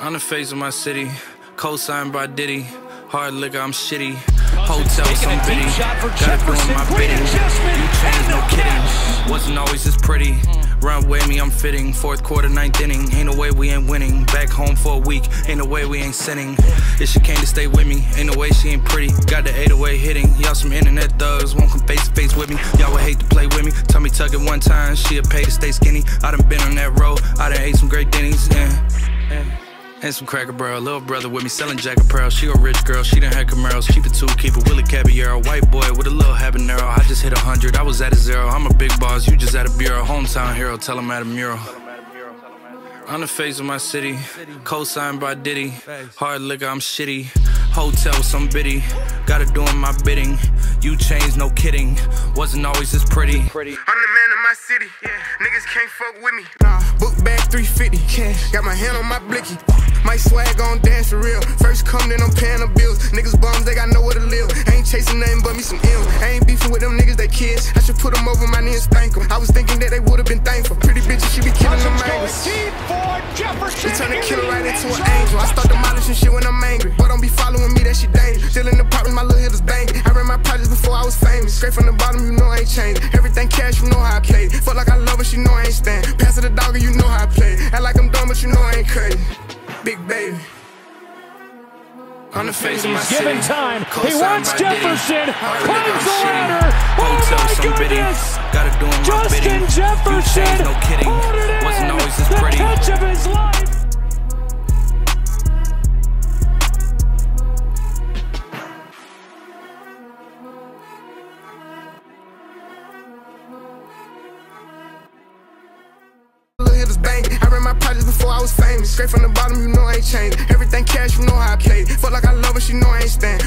On the face of my city, co-signed by Diddy. Hard liquor, I'm shitty. Hotels, I'm bitty. Gotta do my bidding. You changed, no kidding. Wasn't always this pretty. Run with me, I'm fitting. Fourth quarter, ninth inning. Ain't no way we ain't winning. Back home for a week. Ain't no way we ain't sinning. If she came to stay with me, ain't no way she ain't pretty. Got the 808 hitting. Y'all some internet thugs. Won't come face to face with me. Y'all would hate to play with me. Tell me tuck it one time. She'll pay to stay skinny. I done been on that road. I done ate some great Denny's. Yeah. And some cracker barrel, little brother with me selling Jack pearl. She a rich girl, she done had Camaros. Keep it two, keep Willie Caballero. White boy with a little habanero. I just hit a hundred, I was at a zero. I'm a big boss, you just at a bureau. Hometown hero, tell him at a mural. On the face of my city, co-signed by Diddy. Hard liquor, I'm shitty. Hotel, some biddy. Gotta doing my bidding. You changed, no kidding. Wasn't always this pretty. I'm the man of my city. Yeah, Niggas can't fuck with me. Nah, book bag 350. Cash. Got my hand on my blicky. My swag on dance for real. First come, then I'm paying the bills. Niggas bums, they got nowhere to live. Ain't chasing nothing but me some M's. I ain't beefing with them niggas, they kids. I should put them over my knee and spank them. I was thinking that they would've been thankful. Pretty bitches, she be killing them angles. She turn a killer right into an angel. I start demolishing shit when I'm angry. But don't be following me, that shit dangerous. Still in the apartment, my little hitters banging. I ran my projects before I was famous. Straight from the bottom, you know I ain't changed. Fuck like I love her, she know I ain't stand. Pass her the dog, and you know how I play. Act like I'm dumb, but you know I ain't crazy. Big baby. On the face of my He's given time. He wants. Jefferson. Climbs the ladder. Oh my goodness. Gotta do my Justin Jefferson. changed, no kidding. Hold it in. I ran my projects before I was famous. Straight from the bottom, you know I ain't changed. Everything cash, you know how I play. Fuck like I love her, she know I ain't stand.